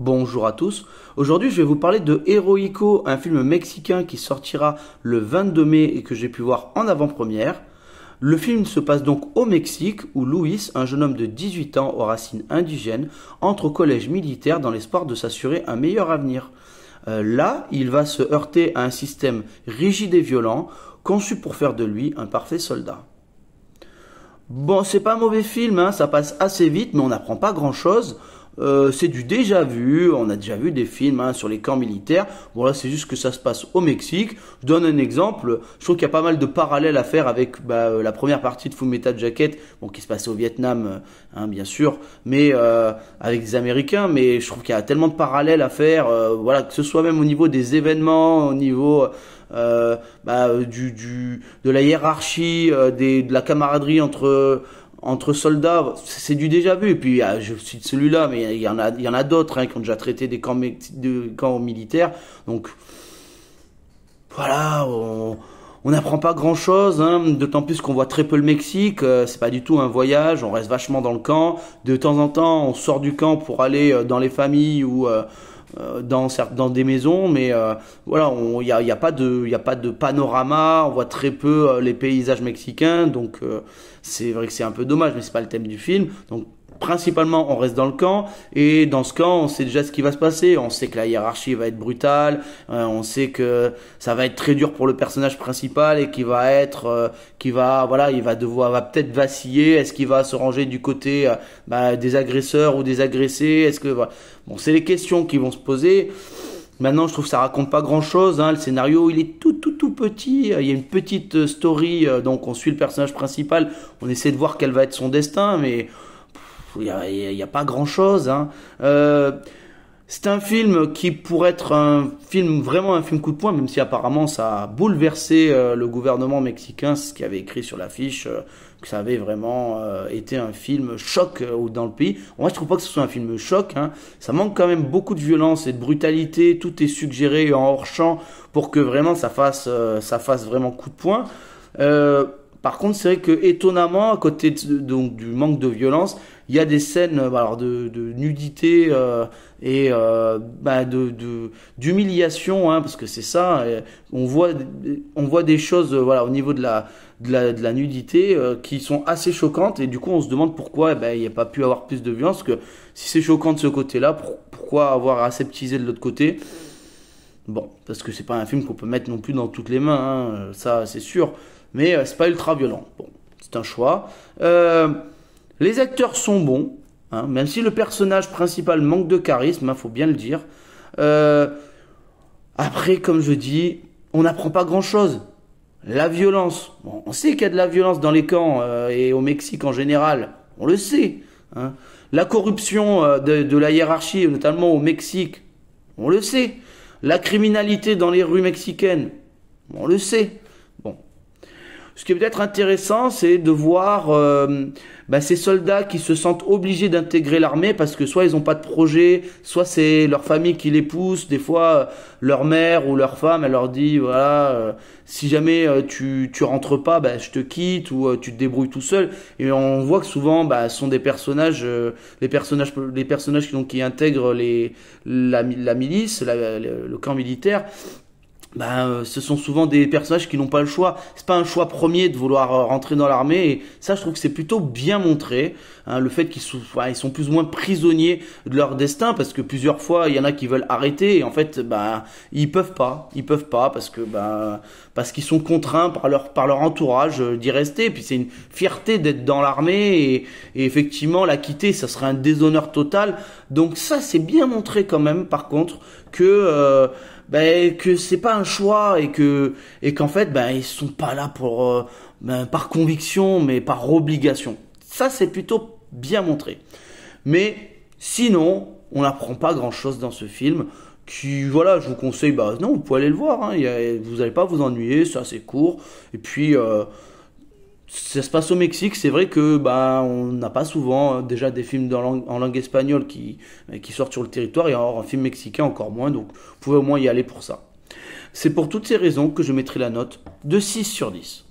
Bonjour à tous. Aujourd'hui, je vais vous parler de Heroico, un film mexicain qui sortira le 22 mai et que j'ai pu voir en avant-première. Le film se passe donc au Mexique où Luis, un jeune homme de 18 ans aux racines indigènes, entre au collège militaire dans l'espoir de s'assurer un meilleur avenir. Euh, là, il va se heurter à un système rigide et violent conçu pour faire de lui un parfait soldat. Bon, c'est pas un mauvais film, hein, ça passe assez vite, mais on n'apprend pas grand-chose. Euh, c'est du déjà vu, on a déjà vu des films hein, sur les camps militaires. Bon là c'est juste que ça se passe au Mexique. Je donne un exemple. Je trouve qu'il y a pas mal de parallèles à faire avec bah, euh, la première partie de Full Metal Jacket, bon qui se passait au Vietnam, euh, hein, bien sûr, mais avec des Américains. Mais je trouve qu'il y a tellement de parallèles à faire. voilà que ce soit même au niveau des événements, au niveau bah, du, du, de la hiérarchie, des, de la camaraderie entre entre soldats, c'est du déjà vu. Et puis, je cite celui-là, mais il y en a, il y en a d'autres hein, qui ont déjà traité des camps, de, camps militaires. Donc, voilà, on n'apprend pas grand-chose, hein, d'autant plus qu'on voit très peu le Mexique. Euh, c'est pas du tout un voyage, on reste vachement dans le camp. De temps en temps, on sort du camp pour aller euh, dans les familles ou euh, dans, dans des maisons, mais voilà, il n'y a, y a, pas de, panorama, on voit très peu les paysages mexicains, donc c'est vrai que c'est un peu dommage, mais c'est pas le thème du film. Donc principalement on reste dans le camp et dans ce camp on sait déjà ce qui va se passer on sait que la hiérarchie va être brutale euh, on sait que ça va être très dur pour le personnage principal et qui va être euh, qui va voilà il va devoir va peut-être vaciller est-ce qu'il va se ranger du côté euh, bah, des agresseurs ou des agressés? Est-ce que bon c'est les questions qui vont se poser Maintenant, je trouve que ça raconte pas grand chose. Hein. Le scénario, il est tout, tout, tout petit. Il y a une petite euh, story, euh, donc on suit le personnage principal. On essaie de voir quel va être son destin, mais il n'y a, pas grand chose. Hein. Euh, c'est un film qui pourrait être un film vraiment un film coup de poing, même si apparemment ça a bouleversé euh, le gouvernement mexicain, ce qui avait écrit sur l'affiche, euh, que ça avait vraiment été un film choc dans le pays. Moi, je trouve pas que ce soit un film choc. Hein. Ça manque quand même beaucoup de violence et de brutalité. Tout est suggéré en hors champ pour que vraiment ça fasse ça fasse vraiment coup de poing. Par contre, c'est vrai que étonnamment, à côté donc du manque de violence, il y a des scènes euh, de, nudité euh, et euh, bah, de d'humiliation, hein, parce que c'est ça. on voit des choses voilà au niveau de la de la, nudité qui sont assez choquantes et du coup on se demande pourquoi eh ben, il n'y a pas pu avoir plus de violence. que si c'est choquant de ce côté-là, pourquoi avoir aseptisé de l'autre côté? Bon, parce que c'est pas un film qu'on peut mettre non plus dans toutes les mains, hein, ça c'est sûr mais euh, c'est pas ultra violent. Bon, c'est un choix. Euh, les acteurs sont bons, hein, même si le personnage principal manque de charisme, hein, faut bien le dire. Euh, après, comme je dis, on n'apprend pas grand-chose. La violence, bon, on sait qu'il y a de la violence dans les camps et au Mexique en général, on le sait. Hein. La corruption de, de, la hiérarchie, notamment au Mexique, on le sait. La criminalité dans les rues mexicaines, on le sait. Ce qui est peut-être intéressant, c'est de voir euh, bah, ces soldats qui se sentent obligés d'intégrer l'armée parce que soit ils n'ont pas de projet, soit c'est leur famille qui les pousse. Des fois, euh, leur mère ou leur femme, elle leur dit voilà, euh, si jamais tu tu rentres pas, bah, je te quitte ou tu te débrouilles tout seul. Et on voit que souvent, bah, sont des personnages, les personnages, les personnages qui, donc, qui intègrent les la, milice, le camp militaire ben, euh, ce sont souvent des personnages qui n'ont pas le choix. C'est pas un choix premier de vouloir euh, rentrer dans l'armée. Et ça, je trouve que c'est plutôt bien montré. Hein, le fait qu'ils sont, ils sont plus ou moins prisonniers de leur destin, parce que plusieurs fois, il y en a qui veulent arrêter. Et en fait, ben, ils peuvent pas. Ils peuvent pas parce que, ben, parce qu'ils sont contraints par leur, par leur entourage euh, d'y rester. Et puis c'est une fierté d'être dans l'armée et, et, effectivement, la quitter, ça serait un déshonneur total. Donc ça, c'est bien montré quand même. Par contre, que ben, que c'est pas un choix et que et qu'en fait ben ils sont pas là pour euh, ben, par conviction mais par obligation. Ça c'est plutôt bien montré. Mais sinon, on n'apprend pas grand chose dans ce film. Qui voilà, je vous conseille, bah non, vous pouvez aller le voir. Hein, vous n'allez pas vous ennuyer, c'est assez court. Et puis euh, ça se passe au Mexique, c'est vrai que bah on n'a pas souvent euh, déjà des films en langue espagnole qui, euh, qui sortent sur le territoire et alors un film mexicain encore moins, donc vous pouvez au moins y aller pour ça. C'est pour toutes ces raisons que je mettrai la note de 6 sur 10.